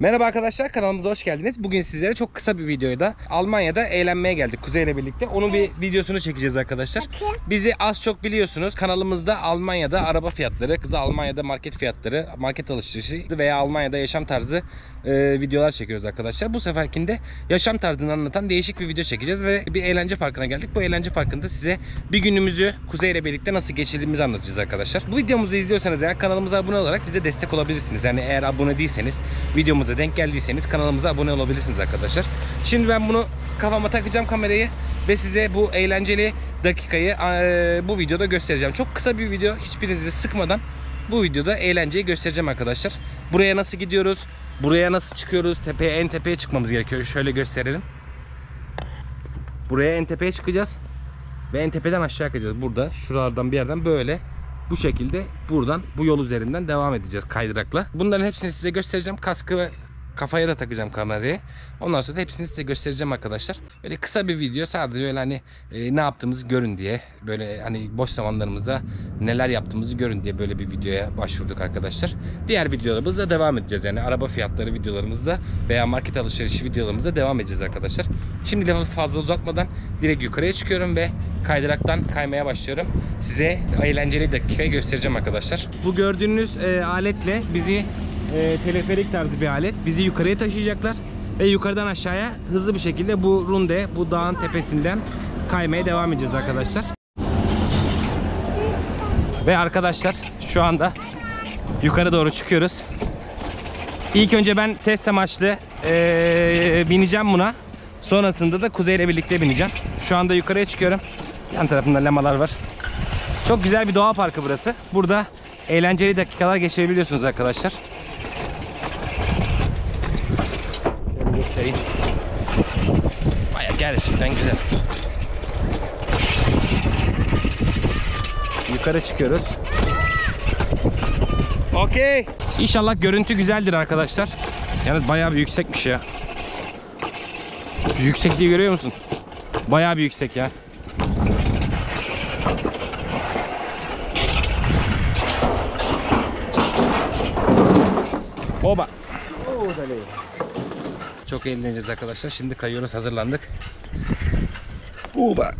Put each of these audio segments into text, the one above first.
Merhaba arkadaşlar kanalımıza hoş geldiniz. Bugün sizlere çok kısa bir videoda Almanya'da eğlenmeye geldik Kuzey ile birlikte. Onun bir videosunu çekeceğiz arkadaşlar. Bizi az çok biliyorsunuz. Kanalımızda Almanya'da araba fiyatları, kıza Almanya'da market fiyatları, market alışverişi veya Almanya'da yaşam tarzı e, videolar çekiyoruz arkadaşlar. Bu seferkinde yaşam tarzını anlatan değişik bir video çekeceğiz ve bir eğlence parkına geldik. Bu eğlence parkında size bir günümüzü Kuzey ile birlikte nasıl geçirdiğimizi anlatacağız arkadaşlar. Bu videomuzu izliyorsanız eğer kanalımıza abone olarak bize destek olabilirsiniz. Yani eğer abone değilseniz, videomuza denk geldiyseniz kanalımıza abone olabilirsiniz arkadaşlar. Şimdi ben bunu kafama takacağım kamerayı ve size bu eğlenceli dakikayı eee, bu videoda göstereceğim. Çok kısa bir video. Hiçbirinizi sıkmadan bu videoda eğlenceyi göstereceğim arkadaşlar. Buraya nasıl gidiyoruz? Buraya nasıl çıkıyoruz? Tepeye en tepeye çıkmamız gerekiyor. Şöyle gösterelim. Buraya en tepeye çıkacağız. Ve en tepeden aşağı akacağız. Burada şuralardan bir yerden böyle bu şekilde buradan bu yol üzerinden devam edeceğiz kaydırakla. Bunların hepsini size göstereceğim. Kaskı ve kafaya da takacağım kamerayı. Ondan sonra da hepsini size göstereceğim arkadaşlar. Böyle kısa bir video sadece öyle hani e, ne yaptığımızı görün diye. Böyle hani boş zamanlarımızda neler yaptığımızı görün diye böyle bir videoya başvurduk arkadaşlar. Diğer videolarımızda devam edeceğiz. Yani araba fiyatları videolarımızda veya market alışverişi videolarımızda devam edeceğiz arkadaşlar. Şimdi lafı fazla uzatmadan direkt yukarıya çıkıyorum ve kaydıraktan kaymaya başlıyorum. Size eğlenceli dakikayı göstereceğim arkadaşlar. Bu gördüğünüz e, aletle bizi e, teleferik tarzı bir alet. Bizi yukarıya taşıyacaklar ve yukarıdan aşağıya hızlı bir şekilde bu runde, bu dağın tepesinden kaymaya devam edeceğiz arkadaşlar. Ve arkadaşlar şu anda yukarı doğru çıkıyoruz. İlk önce ben test amaçlı e, bineceğim buna. Sonrasında da Kuzey ile birlikte bineceğim. Şu anda yukarıya çıkıyorum. Yan tarafında lemalar var. Çok güzel bir doğa parkı burası. Burada eğlenceli dakikalar geçirebiliyorsunuz arkadaşlar. Şöyle göstereyim. Baya gerçekten güzel. Yukarı çıkıyoruz. Okey. İnşallah görüntü güzeldir arkadaşlar. Yalnız bayağı bir yüksekmiş ya. Şu yüksekliği görüyor musun? Bayağı bir yüksek ya. Oba. Çok eğleneceğiz arkadaşlar. Şimdi kayıyoruz. Hazırlandık. Oba.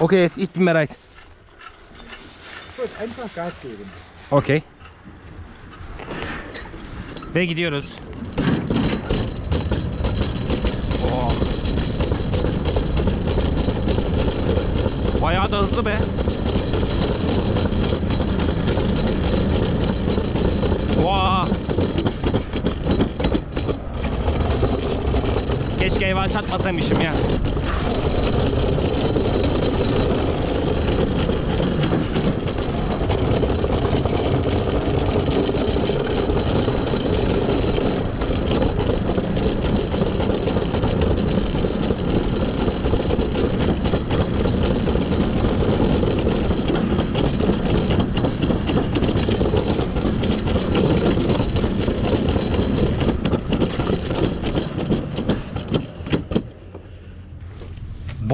Okay, jetzt ich bin bereit. Gut, einfach Gas geben. Okey. Ve gidiyoruz. Oo. Bayağı da hızlı be. Keşke eyvah çatmasaymışım ya.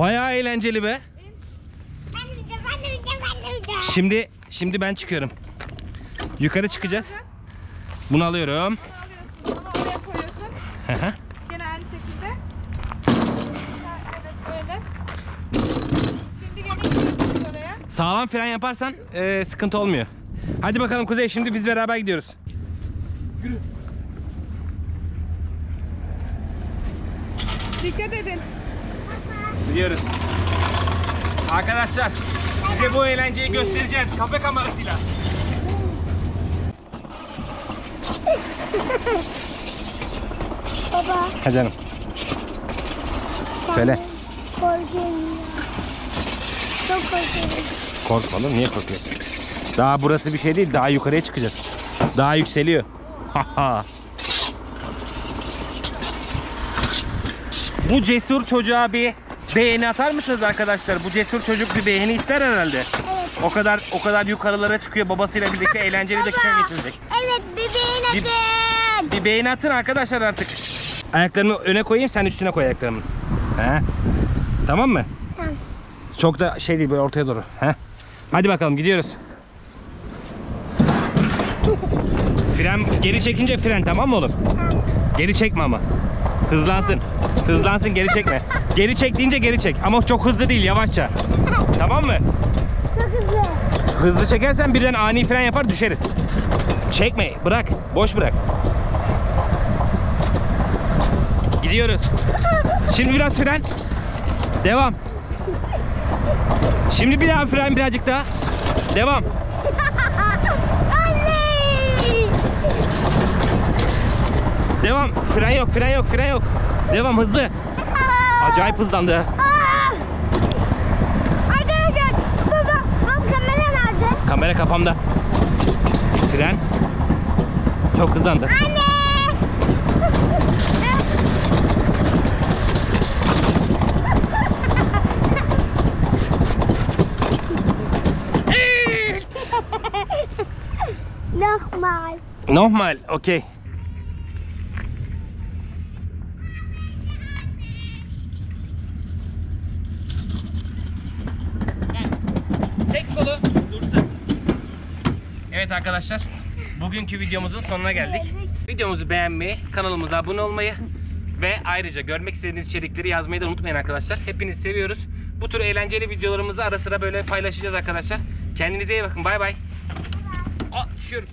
Bayağı eğlenceli be. Şimdi şimdi ben çıkıyorum. Yukarı çıkacağız. Bunu alıyorum. alıyorsun, onu oraya koyuyorsun. Gene aynı şekilde. Evet böyle. Şimdi gene gidiyorsun oraya. Sağlam fren yaparsan e, sıkıntı olmuyor. Hadi bakalım Kuzey şimdi biz beraber gidiyoruz. Dikkat edin. Gidiyoruz. Arkadaşlar size bu eğlenceyi göstereceğiz kafe kamerasıyla. Baba, Ha canım. Söyle. korkuyorum ya. Çok korkuyorum. Korkma oğlum niye korkuyorsun? Daha burası bir şey değil daha yukarıya çıkacağız. Daha yükseliyor. Bu cesur çocuğa bir beğeni atar mısınız arkadaşlar? Bu cesur çocuk bir beğeni ister herhalde. Evet. O kadar o kadar yukarılara çıkıyor babasıyla birlikte eğlenceli dakika geçirecek. Evet, Bir- atın. Bir beğeni atın arkadaşlar artık. Ayaklarımı öne koyayım sen üstüne koy ayaklarımı. He. Tamam mı? Tamam. Çok da şey değil böyle ortaya doğru. He. Hadi bakalım gidiyoruz. Fren geri çekince fren tamam mı oğlum? Geri çekme ama. Hızlansın. Hızlansın geri çekme. Geri çek deyince geri çek. Ama çok hızlı değil yavaşça. Tamam mı? Çok hızlı. Hızlı çekersen birden ani fren yapar düşeriz. Çekme bırak. Boş bırak. Gidiyoruz. Şimdi biraz fren. Devam. Şimdi bir daha fren birazcık daha. Devam. Devam. Fren yok, fren yok, fren yok. Devam hızlı. Acayip hızlandı. Arkadaşlar baba, baba kamera nerede? Kamera kafamda. Fren. Çok hızlandı. Anne! Nochmal. Nochmal, okay. Evet arkadaşlar. Bugünkü videomuzun sonuna geldik. Videomuzu beğenmeyi, kanalımıza abone olmayı ve ayrıca görmek istediğiniz içerikleri yazmayı da unutmayın arkadaşlar. Hepinizi seviyoruz. Bu tür eğlenceli videolarımızı ara sıra böyle paylaşacağız arkadaşlar. Kendinize iyi bakın. Bay bay. Aa düşüyorum.